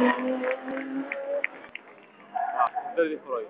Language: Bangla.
Ja, väldigt bra.